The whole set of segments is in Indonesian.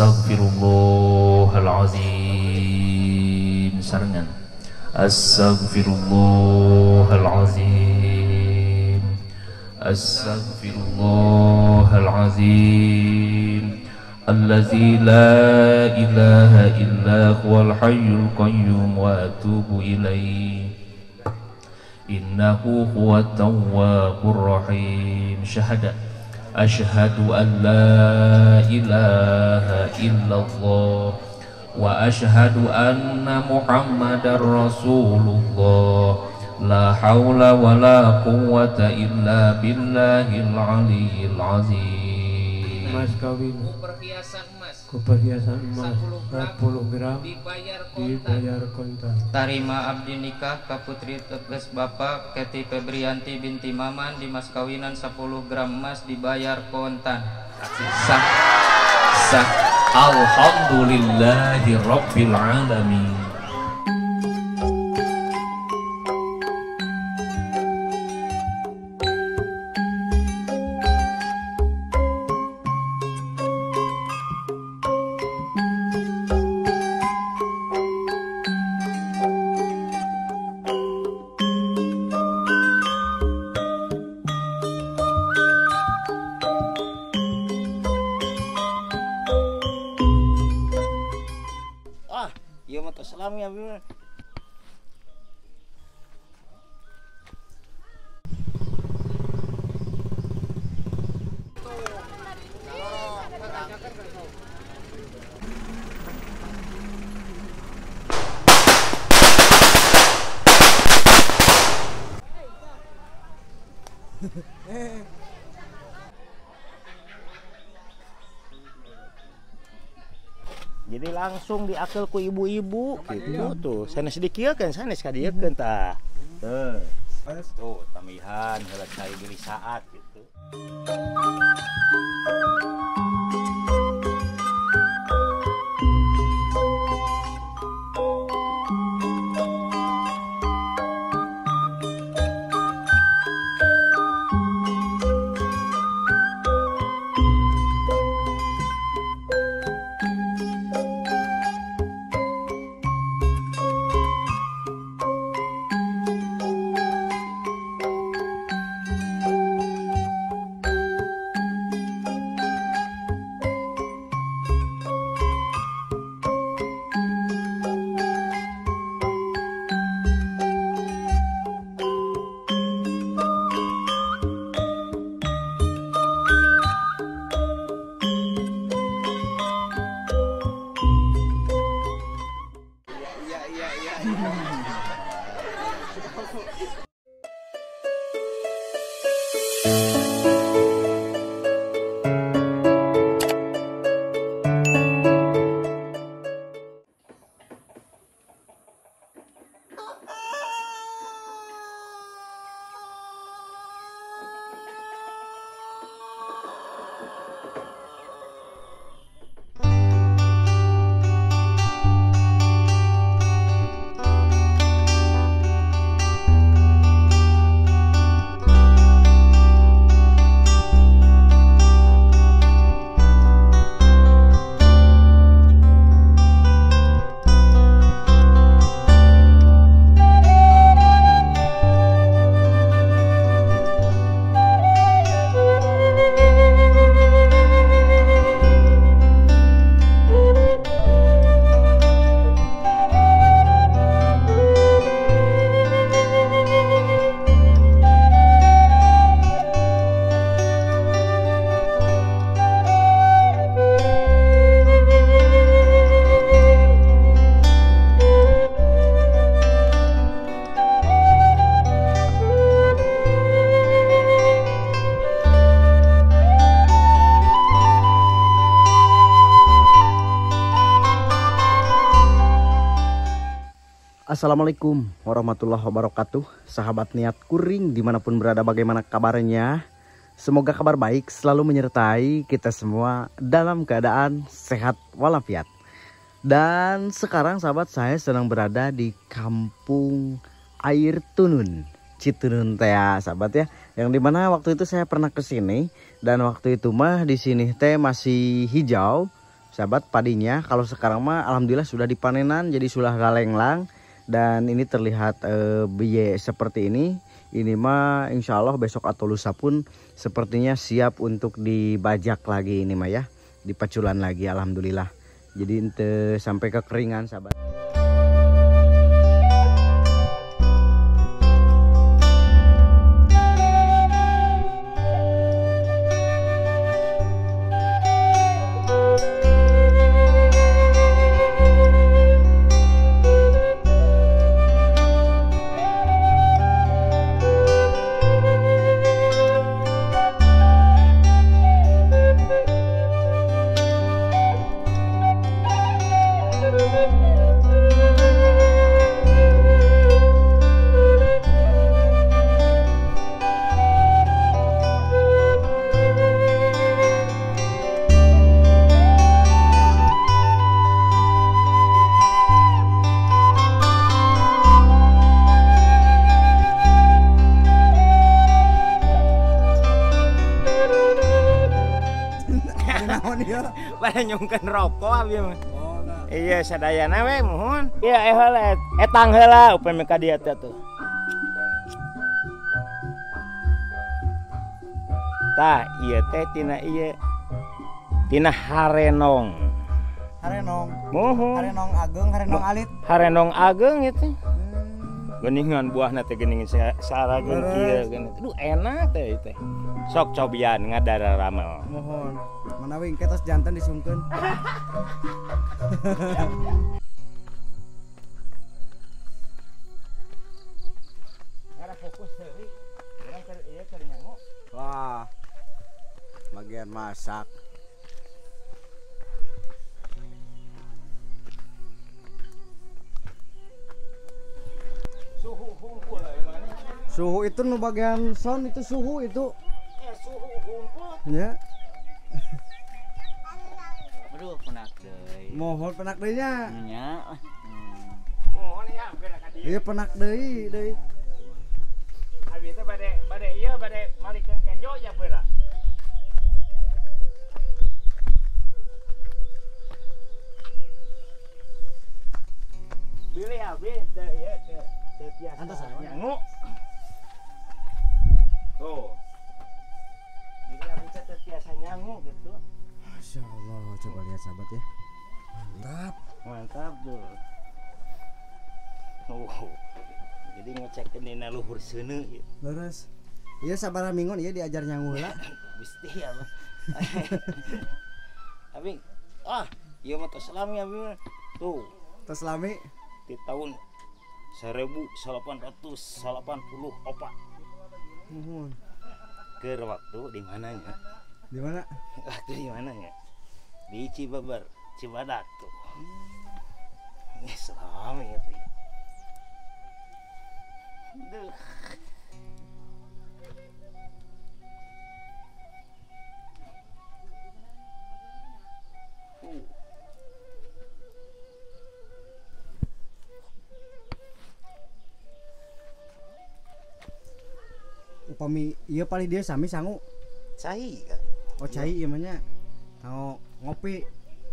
أستغفر الله العظيم. سرنا أستغفر الله العظيم. أستغفر الله العظيم. الذي لا إله إلا هو الحي القيوم وأتوب إليه. إنه هو التواب الرحيم. شهدت أشهد أن لا إله إلا الله وأشهد أن محمد رسول الله. لا حول ولا قوة إلا بالله العلي العظيم. Mas kawin perhiasan emas ku perhiasan emas 10 10 gram dibayar kontan dibayar kontan. Tarima abdi nikah ka putri tegas Bapak Keti Febrianti binti Maman di mas kawinan 10 gram emas dibayar kontan. sah sah Alhamdulillahi Rabbil Alamin langsung diakel ku ibu-ibu. Gitu tuh. Sanes sedikit kan sanes kadiekeun tah tuh. Tuh tamihan heula cai diri saat gitu Assalamualaikum warahmatullahi wabarakatuh Sahabat niat kuring di mana pun berada bagaimana kabarnya Semoga kabar baik selalu menyertai kita semua dalam keadaan sehat walafiat Dan sekarang sahabat saya sedang berada di kampung air tunun Citurun teh sahabat ya. Yang di mana waktu itu saya pernah ke sini dan waktu itu mah di sini teh masih hijau, sahabat padinya. Kalau sekarang mah alhamdulillah sudah dipanenan jadi sudah galenglang dan ini terlihat eh, biye seperti ini. Ini mah insya Allah besok atau lusa pun sepertinya siap untuk dibajak lagi ini mah ya, dipaculan lagi alhamdulillah. Jadi ente sampai kekeringan sahabat. nyungkan rokok abi mah. Oh, nah. Iya sadayana we mohon. Iya eh heula eh, etang heula ah, upami meka dia teh tuh. Tah iya teh tina iya tina harenong. Harenong. Mohon. Harenong ageng, harenong alit. Harenong ageng itu. Geningan buahna teh geningan sa- sarageun kieu gening. Duh enak teh teh. Sok cobian ngadara ramel. Mohon. Manawing ketos jantan disungkeun. Nyangu. Wah, bagian masak. Suhu itu nu bagian sound itu suhu itu. Eh suhu hungkul. Ya. Aduh penak deui. Mohon penak deui nya. Nya. Mohon ya beda ka dieu. Ieu penak deui deui. Abi teh bade bade ieu bade malikeun kejo ya beura. Bilih abi teh ieu teh aya. nyangu. Tuh. Abi teh teh biasa nyangu gitu. Masya Allah, coba lihat sahabat ya. Mantap. Mantap tuh. Oh. Jadi ngecekin dina luhur seuneu ieu. Leres. Iya sabar mingon iya diajar nyangu heula. Gusti ya. Abi ah, ieu mah tos lami abi mah. Tuh, Tos lami. di tahun 1884 Mohon. ke waktu di mananya? Di mana? Waktu di mananya? Di Cibabar, Cibadak tuh. Ini selami ya. Duh. Upami iya paling dia sami sangu. Cai kan. Oh cai ieu mah nya. Kanggo ngopi.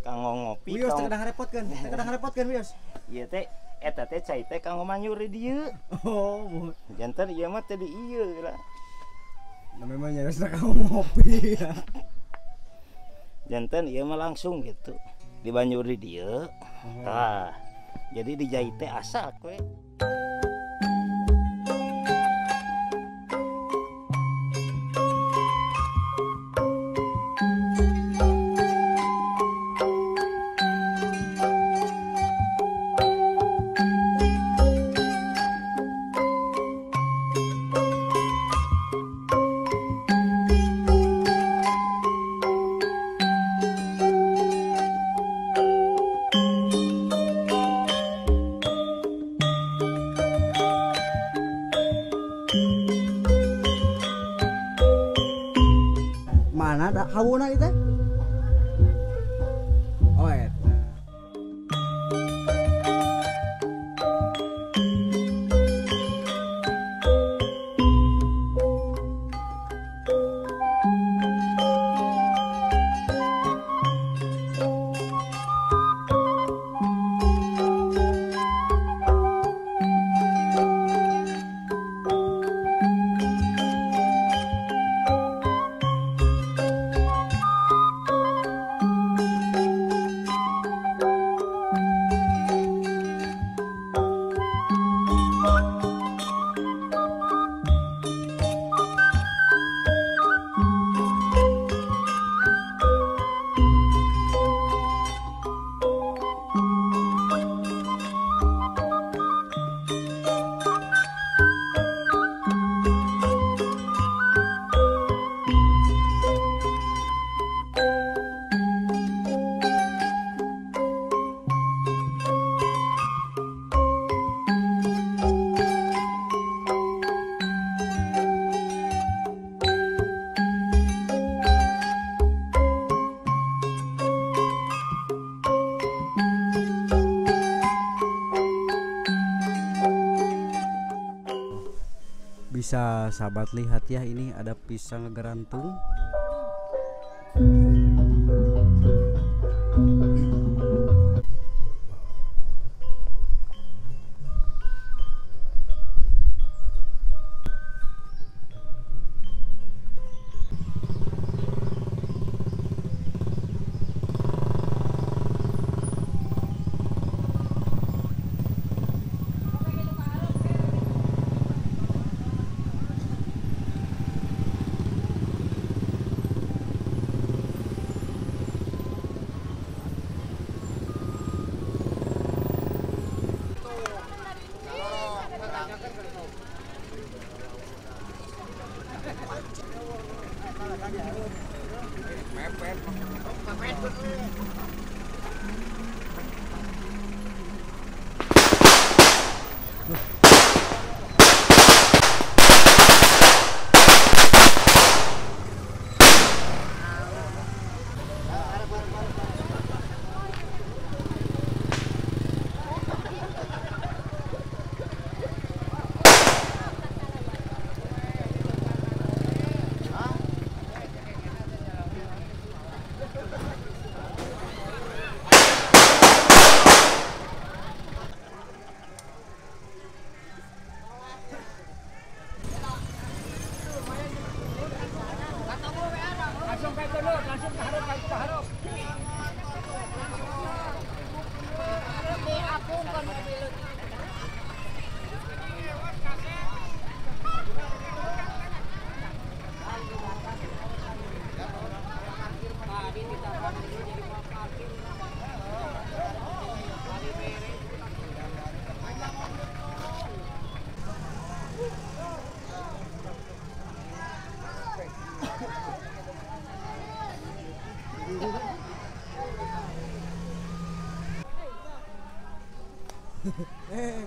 Kanggo ngopi, Wios teu kadang repotkeun. Teu kadang repotkeun Wios. Ieu teh eta teh cai teh kanggo manyur di dieu. Oh. Jantan ieu mah teh di ieu lah. Nah, memang nyaris kanggo ngopi. ya. Jantan ieu mah langsung gitu. Dibanyur di dieu. Tah. Jadi dijahit teh asak we. Bisa sahabat lihat ya ini ada pisang ngegerantung Let's go. Em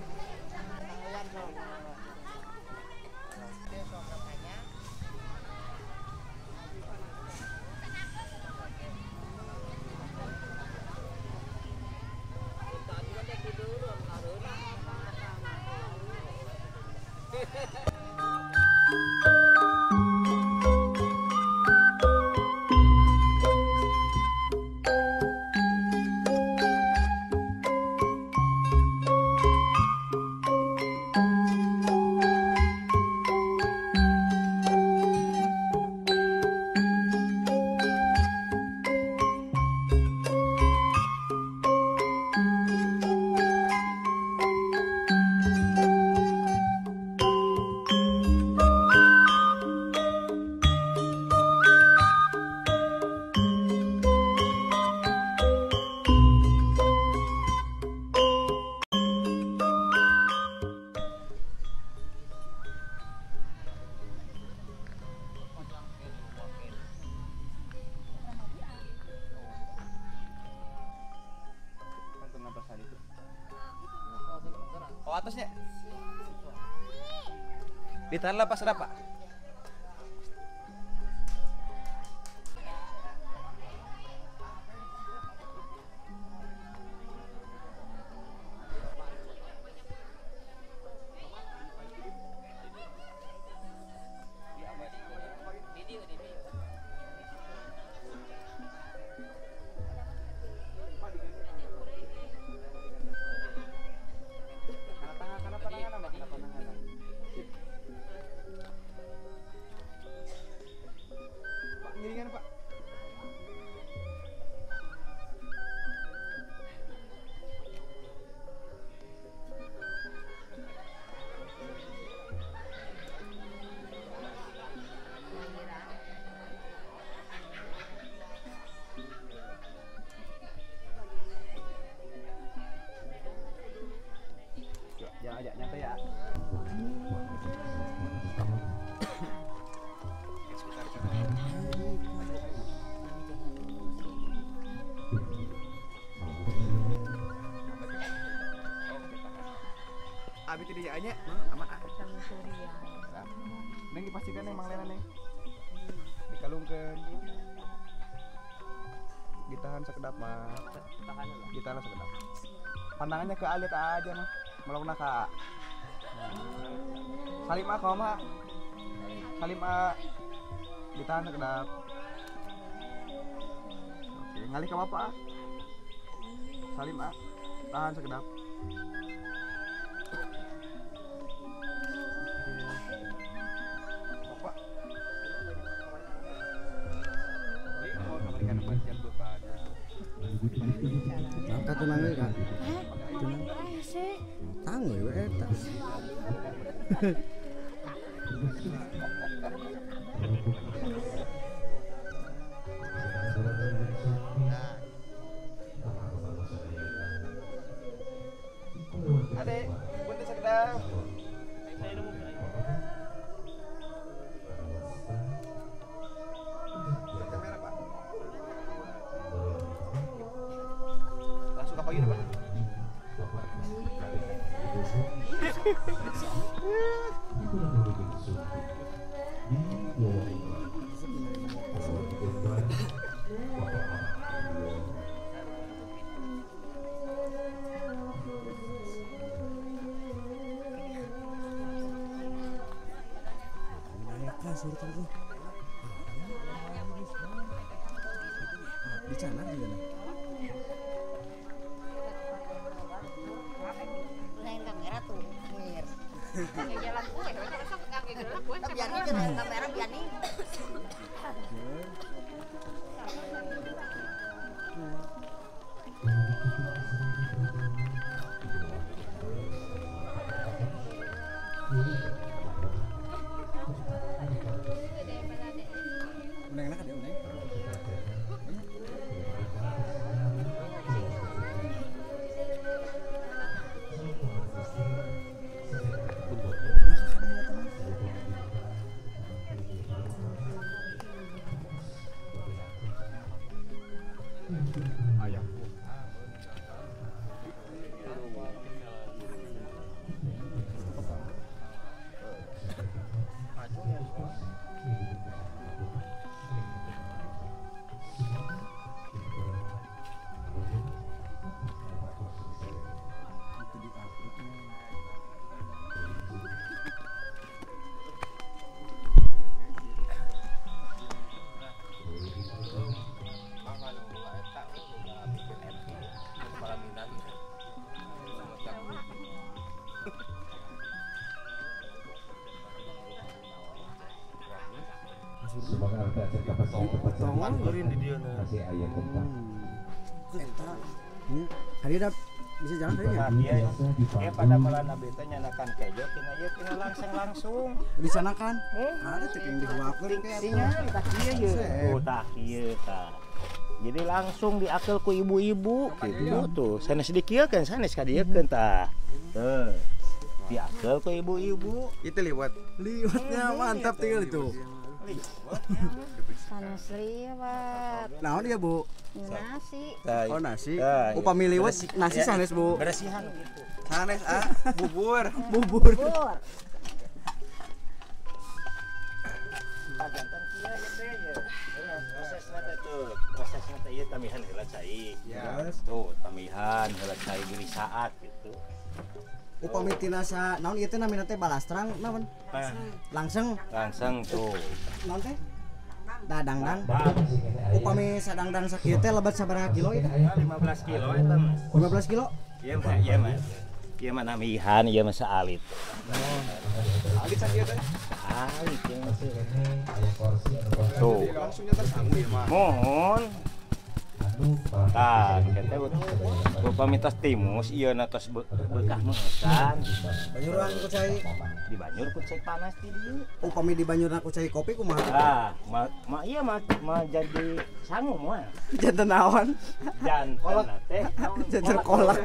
Ditahan lah pas Aja, sama Neng dipastikan neng manglena neng. Dikalungkeun. Ditahan sekedap mah. Ditahan sekedap. Pandangannya ke alit aja mah. Melakukan ka. Salim A kau mah. Salim A. Ditahan kedap. Oke, ngali ke bapak. Salim A. Tahan sekedap. Kata nangis kak? Hah? Kata nangis? Tangguh ya, tangguh. Dia lah. Naik kamera tuh, jalan jalan kamera biani. Uneng Masih ayah Eta. Ini hari udah bisa jalan tadi ya? Dia pada melana beta nyanakan kejo tina ieu tina langsung langsung. Di sana kan? Ada cek yang dihuakeun kayak Sinya tak kieu ye. Oh tak kieu tah. Jadi langsung diakel ku ibu-ibu gitu tuh. Sanes dikieulkeun sanes kadiekeun tah. Teu. Diakel ku ibu-ibu. Itu liwat. Liwatnya mantap tinggal itu. Panas liwat. Naon ya bu? Nasi. Oh nasi. Ya, Upami liwat nasi Ya. sanes bu. Beresihan gitu. Sanes ah, bubur. Bubur. Bur. Pajantan kieu ya teh ye. Prosesna teh tuh. Prosesna teh ieu tamihan heula cai. Ya. Tuh, tamihan heula cai diri saat gitu. Upami tina sa naon ieu teh namina teh balastrang naon? Nah, Langsung langsung tuh. naon teh? Dadangdang. Upami sadangdang sakieu teh lebat sabaraha kilo ieu? 15 kilo eta mah. 15 kilo. Iya mah, iya mah. Iya mah namihan, iya mah saalit. Alit saja teh. Ya porsi anu porsi Tuh, ya mohon. Tah, kita Bapak mitos timus, iya na tos be bekah mesan. Banyuran ku cai. Di Banyur ku cek panas di dieu. Upami di Banyuran ku cai kopi kumaha? Ah, ma, ma iya mah ma jadi sangu mah. Jantan naon? Jantan na teh. Jantan kolak.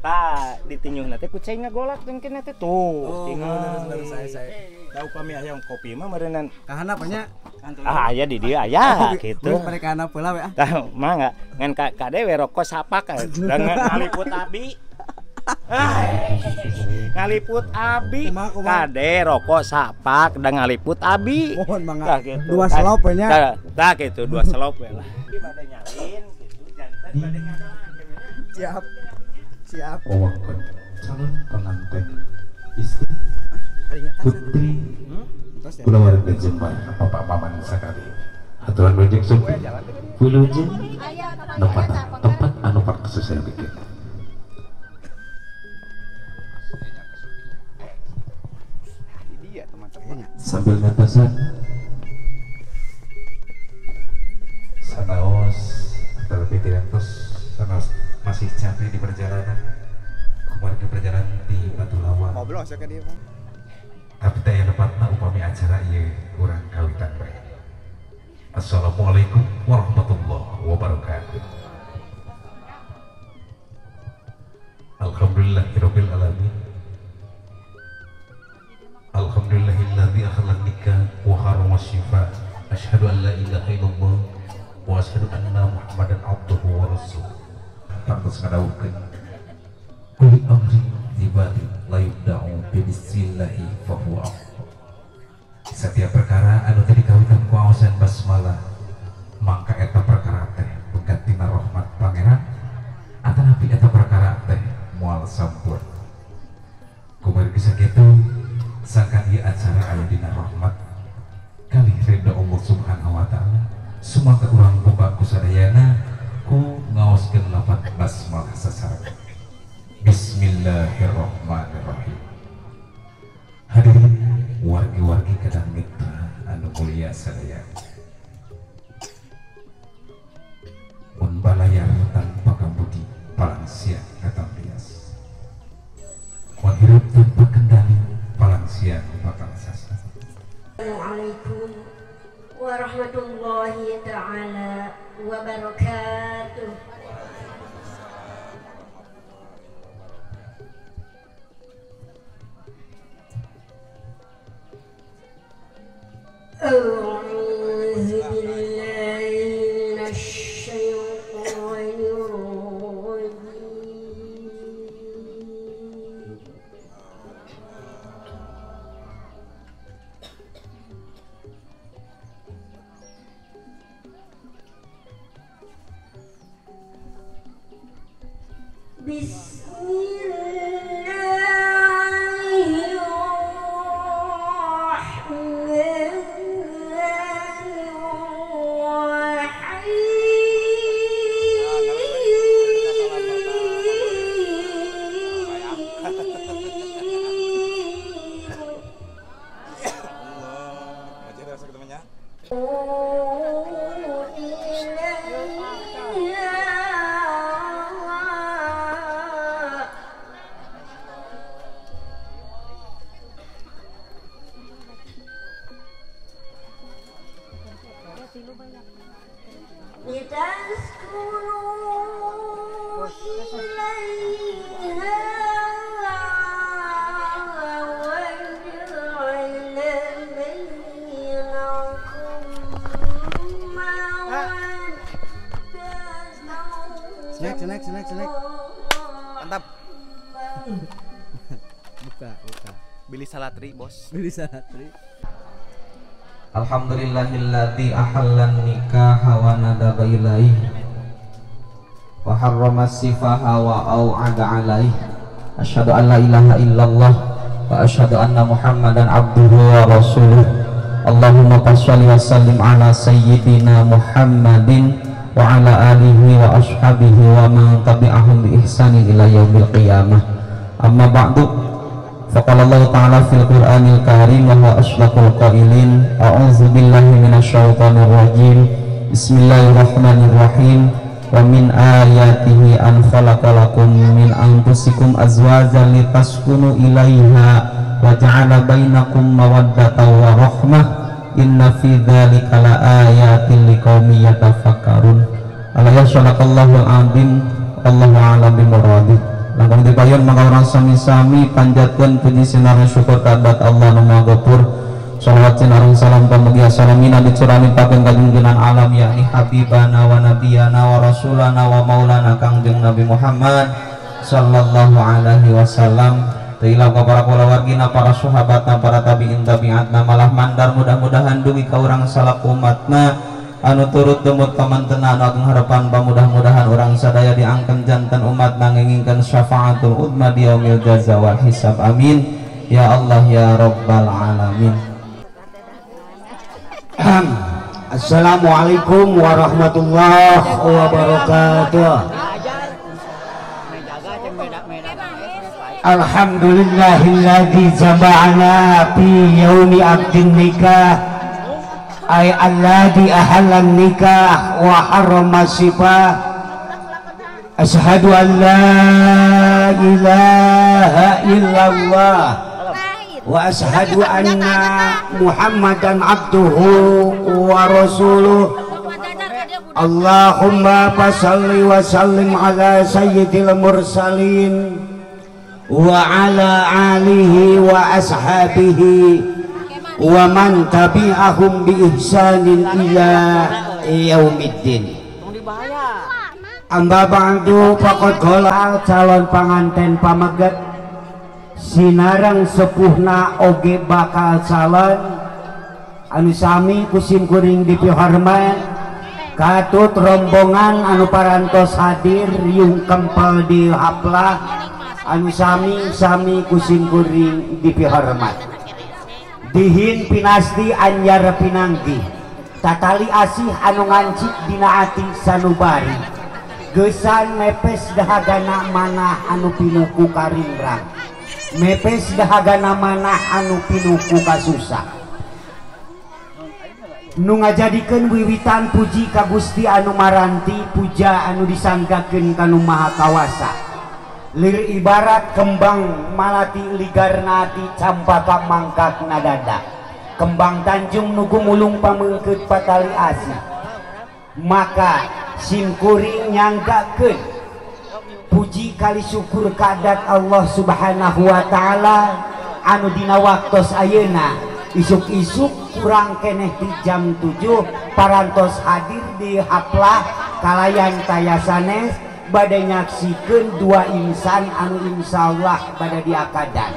Tah, ditinjuh na teh ku cai ngagolak mungkin na teh tuh. Oh, bener, saya, saya. Tahu kami ayam kopi mah meureunan Kahana apanya? Ah, aya di dia aya gitu. Mereka anak pula. Tah, mah enggak ngan ka kade we rokok sapak kan. Dan ngaliput abi. Ngaliput abi. Kade rokok sapak dan ngaliput abi. Mohon mangga. Tah, gitu. Dua selop we nya. Tah, tah gitu, dua selop we lah. Di bade nyalin gitu. Siap. Siap. Wewengkon calon pengantin istri putri kula warga jembar bapak paman sakali aturan bojek supi wilujeng tempat tempat anu partos saya bikin. Dia sambil ngatasan sanaos terlebih tidak terus sanaos masih capek di perjalanan. Kemarin di perjalanan di Batu Lawa. Ngobrol saya ke dia, Bang. tapi teh dapatna upami acara ieu urang kawitan bae Assalamualaikum warahmatullahi wabarakatuh. Alhamdulillahirabbil alamin. Alhamdulillahilladzi akhlaq nikah wa harrama syifa asyhadu an la ilaha illallah wa asyhadu anna muhammadan abduhu wa rasuluh. Pantes ngadawukeun Kuli amri ibadi la yubda'u bi bismillahi fa huwa. Setiap perkara anu tadi kawitan ku aosan basmalah. Mangka eta perkara teh penggantina rahmat pangeran. Atanapi eta perkara teh moal sampur kumari bisa gitu? Sangkan ieu acara aya dina rahmat. Kali ridho Allah subhanahu wa ta'ala. Sumangga urang boga kusadayana ku ngaoskeun lapan basmalah sasaran. Bismillahirrahmanirrahim. Hadirin wargi-wargi kadang mitra anu mulia sadaya Mun balayar tanpa kambudi palang siang kata bias. Mun hirup tanpa kendali palang siang bakal sasar Assalamualaikum warahmatullahi taala wabarakatuh. Oh. Aja Salatri, Bos. Beli satri. Alhamdulillahilladzi ahallan nikaha wa nadaba ilaih wa harrama sifaha wa au'ada alaih asyhadu an la ilaha illallah wa asyhadu anna muhammadan abduhu wa rasuluh Allahumma fasholli wa sallim ala sayyidina Muhammadin wa ala alihi wa ashabihi wa man tabi'ahum bi ihsanin ila yaumil qiyamah amma ba'du فقال الله تعالى في القرآن الكريم وهو أشرف القائلين أعوذ بالله من الشيطان الرجيم بسم الله الرحمن الرحيم ومن آياته أن خلق لكم من أنفسكم أزواجا لتسكنوا إليها وجعل بينكم مودة ورحمة إن في ذلك لآيات لقوم يتفكرون Allah ya syadaqallahul azim Allahu a'lam bimuradi Langkang dibayun maka orang sami-sami panjatkan puji sinar syukur kadat Allah nu Maha Gapur Salawat sinarang salam pamugia salamina dicurani pakeun ka junjungan alam yakni habibana wa nabiyana wa rasulana wa maulana kangjeng Nabi Muhammad sallallahu alaihi wasallam. Teilah ka para kulawargina, para sahabatna, para tabiin tabiatna malah mandar mudah-mudahan dugi ka urang salak umatna anu turut demut pamantenan ageng harapan mudah-mudahan orang sadaya diangkan jantan umat nangingkan syafaatul udma di yaumil jaza wal hisab. Amin. Ya Allah ya rabbal alamin. Assalamualaikum warahmatullahi wabarakatuh. Alhamdulillahilladzi jama'ana fi yaumi abdin nikah ay alladzi ahallan nikah wa harrama sifah Ashhadu an la ilaha illallah. Wa ashhadu anna Muhammadan abduhu wa rasuluh. Allahumma fasalli wa sallim ala sayyidil mursalin wa ala alihi wa ashabihi wa man tabi'ahum bi ihsanin ila yaumiddin. Amba bangdu pakot gola calon panganten pamaget sinarang sepuhna oge bakal calon. Anu sami kusim kuring di katut rombongan anu parantos hadir yung kempel di haplah anu sami sami kusim kuring di dihin pinasti Anjar Pinanggi. Tatali asih anu ngancik dinaati sanubari. Gesan mepes dahagana mana anu pinuku karingrang mepes dahagana mana anu pinuku kasusah nu ngajadikeun wiwitan puji ka Gusti Anu Maranti puja anu disanggakeun kanu maha kawasa. lir ibarat kembang Malati Ligarnati Campaka Mangkak Nadada. Kembang Tanjung Nugu Mulung Pamengkut Patali Asi. Maka simkuring nyanggakeun. Puji kali syukur kadat Allah Subhanahu wa taala. Anu dina waktos ayeuna. Isuk-isuk kurang keneh di jam 7 parantos hadir di haplah kalayan tayasanes badai nyaksikeun dua insan anu insyaallah pada diakadan.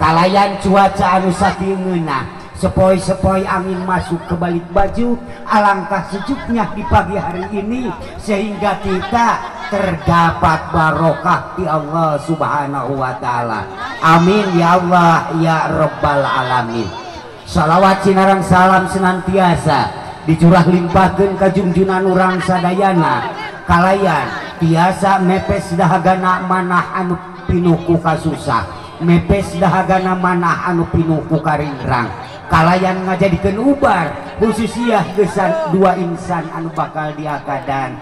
Kalayan cuaca anu satingeuna sepoi-sepoi angin masuk ke balik baju alangkah sejuknya di pagi hari ini sehingga kita terdapat barokah di Allah subhanahu wa ta'ala. Amin ya Allah ya rabbal alamin. Salawat sinarang salam senantiasa dicurah limpahkan ke junjunan orang sadayana kalayan biasa mepes dahagana manah anu pinuku kasusah. Mepes dahagana manah anu pinuku karingrang. Kalayan ngajadikeun ubar khususiyah gesan dua insan anu bakal diakadan.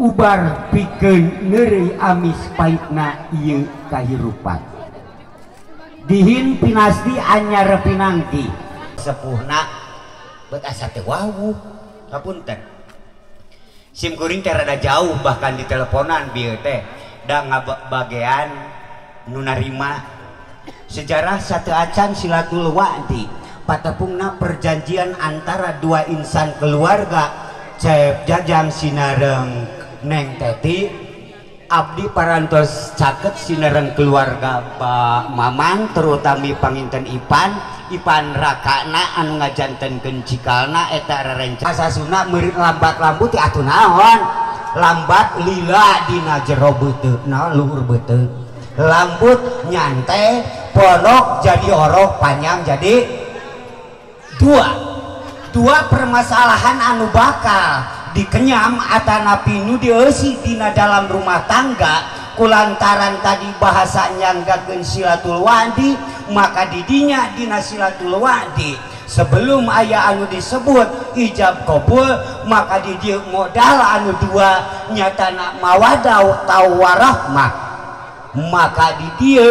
Ubar pikeun ngeri amis paitna ieu kahirupan. Dihin pinasti anyar pinangti sepuhna beut asa teh wawu. Kapunten sim kuring teh rada jauh bahkan di teleponan bieu teh. Da ngabagean nu narima. Sejarah satu acan silatul wa'di patepungna perjanjian antara dua insan keluarga Cep Jajang Sinareng Neng Teti Abdi parantos caket Sinareng keluarga Pak Maman terutami panginten Ipan Ipan rakana anu ngajanten kencikalna eta rerenca sasuna merit lambat lambut ti atuh naon? Lambat lila dina jero beuteu na luhur beuteu lambut nyantai pondok jadi orok panjang jadi dua. Dua permasalahan anu bakal dikenyam atana pinu dieusi dina dalam rumah tangga kulantaran tadi bahasanya nggakeun silatul wadi maka didinya dina silatul wadi sebelum ayah anu disebut ijab kabul maka di dieu modal anu dua nyatana mawadah tau warahmah maka di dia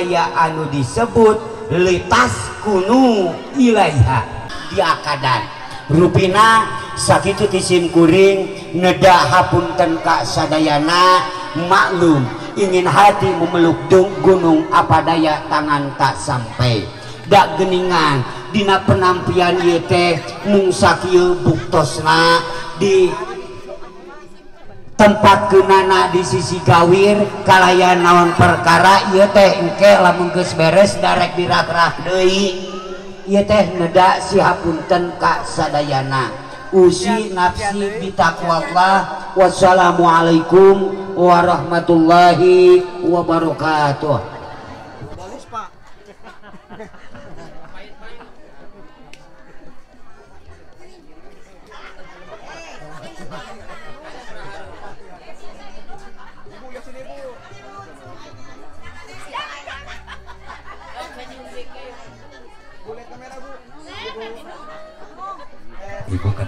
ayah anu disebut litas kunu ilaiha. Diakadan rupina sakitu tisim kuring neda hapunten kak sadayana maklum ingin hati memeluk gunung apa daya tangan tak sampai. Dak geningan dina penampian ieu teh mung sakieu buktosna. Di tempat kenana di sisi gawir kalayan naon perkara ieu teh engke lamun geus beres darek dirakrah deui. Ieu teh neda sihapunten ka sadayana. usi nafsi bitaqwallah wassalamualaikum warahmatullahi wabarakatuh. Ibu kan